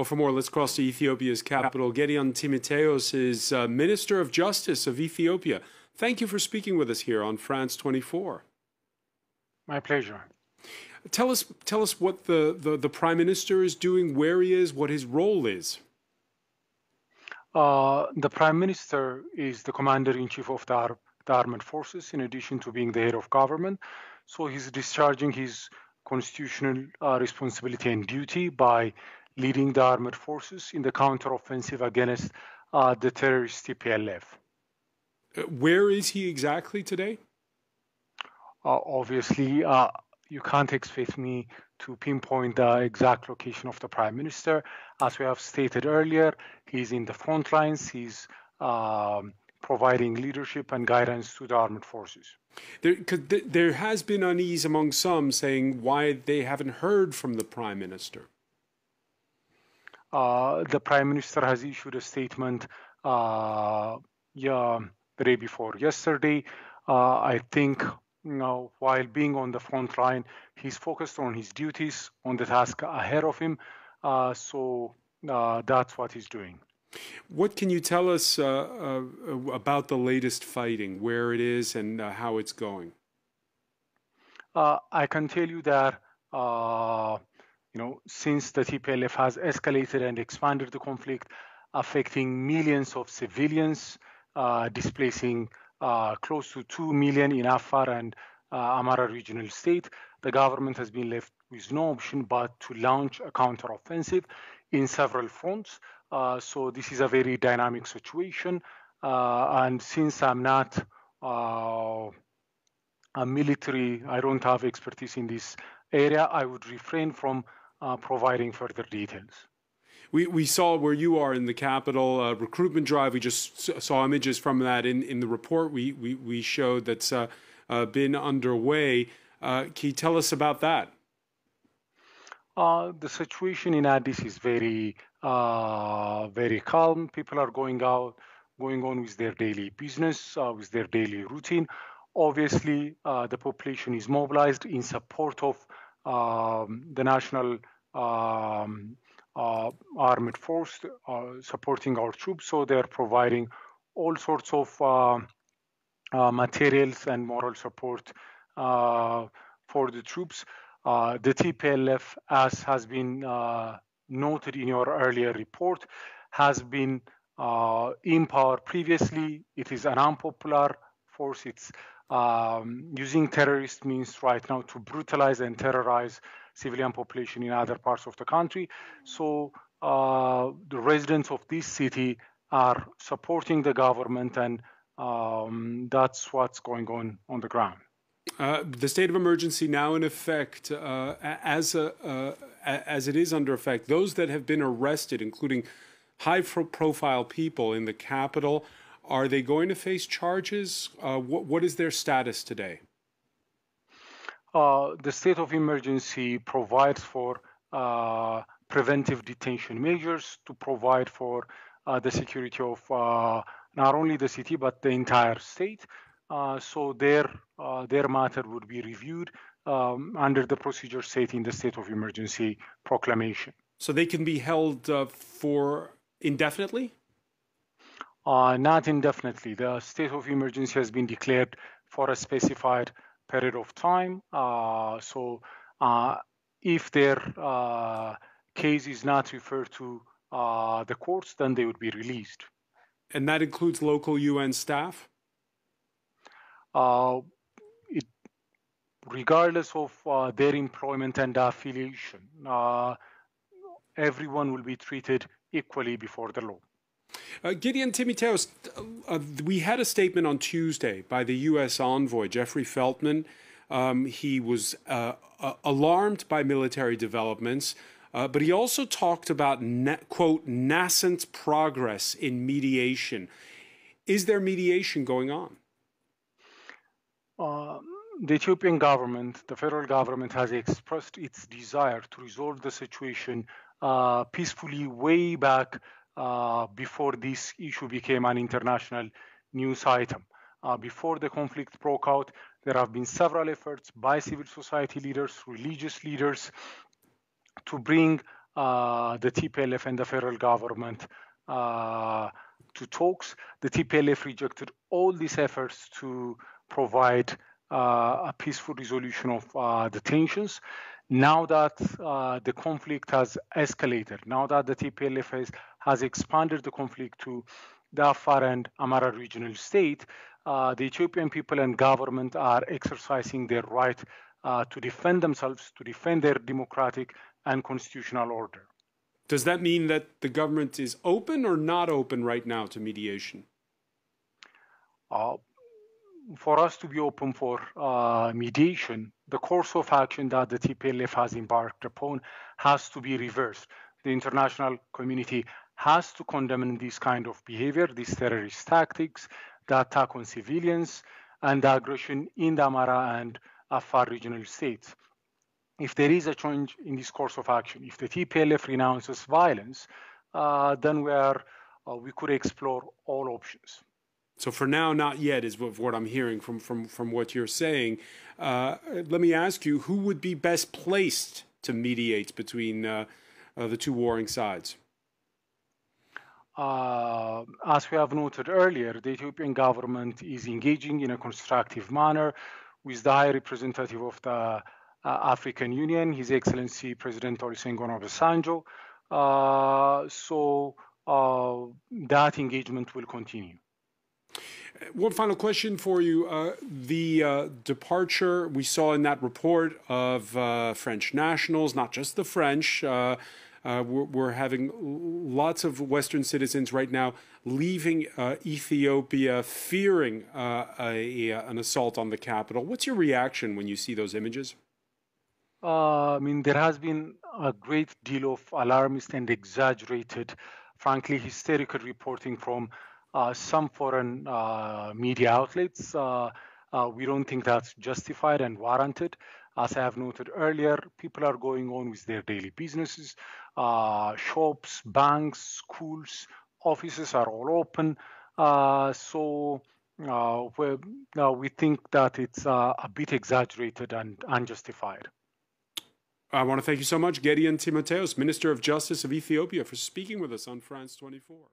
Well, for more, let's cross to Ethiopia's capital. Gedion Timothewos is uh, Minister of Justice of Ethiopia. Thank you for speaking with us here on France 24. My pleasure. Tell us, tell us what the, the, the Prime Minister is doing, where he is, what his role is. Uh, the Prime Minister is the Commander in Chief of the, Ar- the Armed Forces, in addition to being the head of government. So he's discharging his constitutional uh, responsibility and duty by leading the armed forces in the counteroffensive against uh, the terrorist TPLF. Uh, where is he exactly today? Uh, obviously, uh, you can't expect me to pinpoint the exact location of the prime minister. As we have stated earlier, he's in the front lines. He's um, providing leadership and guidance to the armed forces. There, th- there has been unease among some saying why they haven't heard from the prime minister. Uh, the prime minister has issued a statement uh, yeah, the day before yesterday. Uh, I think you know, while being on the front line, he's focused on his duties, on the task ahead of him. Uh, so uh, that's what he's doing. What can you tell us uh, about the latest fighting, where it is, and how it's going? I can tell you that you know, since the TPLF has escalated and expanded the conflict, affecting millions of civilians, uh, displacing uh, close to 2 million in Afar and uh, Amhara regional state, the government has been left with no option but to launch a counteroffensive in several fronts. Uh, so this is a very dynamic situation. Uh, and since I'm not uh, a military, I don't have expertise in this area, I would refrain from providing further details. We, we saw where you are in the capital uh, recruitment drive. We just saw images from that in, in the report we, we, we showed that's uh, uh been underway. Uh, can you tell us about that? Uh, the situation in Addis is very very calm. People are going out, going on with their daily business, with their daily routine. Obviously, the population is mobilized in support of the national um, uh, armed force uh, supporting our troops. So they're providing all sorts of uh, uh materials and moral support uh, for the troops. Uh, the TPLF, as has been noted in your earlier report, has been in power previously. It is an unpopular force. It's um, using terrorist means right now to brutalize and terrorize civilian population in other parts of the country. So uh, the residents of this city are supporting the government, and um, that's what's going on on the ground. Uh, the state of emergency now in effect, uh, as a, uh, as it is under effect, those that have been arrested, including high-profile people in the capital, are they going to face charges? Uh, what, what is their status today? Uh, the state of emergency provides for uh, preventive detention measures to provide for uh, the security of uh, not only the city but the entire state. Uh, so their their matter would be reviewed um, under the procedure set in the state of emergency proclamation. So they can be held for indefinitely. Uh, not indefinitely. The state of emergency has been declared for a specified period of time. Uh, so uh, if their uh, case is not referred to uh, the courts, then they would be released. And that includes local UN staff? Uh, it, regardless of their employment and affiliation, everyone will be treated equally before the law. Uh, Gedion Timothewos, uh, we had a statement on Tuesday by the U.S. envoy, Jeffrey Feltman. Um, he was uh, uh alarmed by military developments, uh, but he also talked about, na- quote, nascent progress in mediation. Is there mediation going on? Uh, the Ethiopian government, the federal government, has expressed its desire to resolve the situation peacefully way back uh, before this issue became an international news item. Uh, before the conflict broke out, there have been several efforts by civil society leaders, religious leaders, to bring the TPLF and the federal government to talks. The TPLF rejected all these efforts to provide uh, a peaceful resolution of uh, the tensions. Now that uh, the conflict has escalated, now that the TPLF has, has expanded the conflict to the Afar and Amhara regional state, uh, the Ethiopian people and government are exercising their right uh, to defend themselves, to defend their democratic and constitutional order. Does that mean that the government is open or not open right now to mediation? Uh, for us to be open for uh, mediation, the course of action that the TPLF has embarked upon has to be reversed. The international community has to condemn this kind of behavior, these terrorist tactics, the attack on civilians, and the aggression in the Amhara and Afar regional states if there is a change in this course of action, if the TPLF renounces violence, uh, then we are uh, we could explore all options. So for now, not yet is what, I'm hearing from from from what you're saying. Uh, let me ask you, who would be best placed to mediate between uh, uh, the two warring sides? Uh, as we have noted earlier, the Ethiopian government is engaging in a constructive manner with the High Representative of the uh, African Union, His Excellency President Olusegun Obasanjo. Uh, so that engagement will continue. One final question for you. Uh, the uh, departure we saw in that report of uh, French nationals, not just the French, we're, we're, having lots of Western citizens right now leaving Ethiopia fearing a, an assault on the capital. What's your reaction when you see those images? Uh, I mean, there has been a great deal of alarmist and exaggerated, frankly, hysterical reporting from uh, some foreign uh, media outlets. Uh, uh, we don't think that's justified and warranted. As I have noted earlier, people are going on with their daily businesses. Uh, shops, banks, schools, offices are all open. so we think that it's a bit exaggerated and unjustified. I want to thank you so much, Gedion Timothewos, Minister of Justice of Ethiopia, for speaking with us on France 24.